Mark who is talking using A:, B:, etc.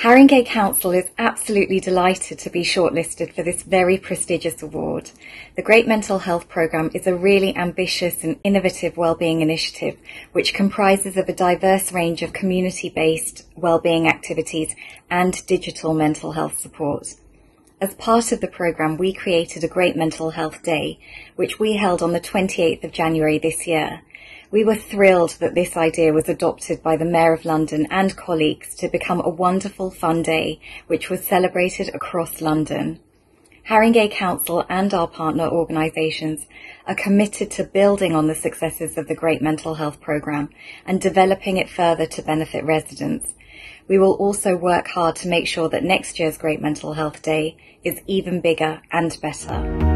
A: Haringey Council is absolutely delighted to be shortlisted for this very prestigious award. The Great Mental Health Programme is a really ambitious and innovative wellbeing initiative which comprises of a diverse range of community-based wellbeing activities and digital mental health support. As part of the programme, we created a Great Mental Health Day, which we held on the 28th of January this year. We were thrilled that this idea was adopted by the Mayor of London and colleagues to become a wonderful fun day which was celebrated across London. Haringey Council and our partner organisations are committed to building on the successes of the Great Mental Health Programme and developing it further to benefit residents. We will also work hard to make sure that next year's Great Mental Health Day is even bigger and better.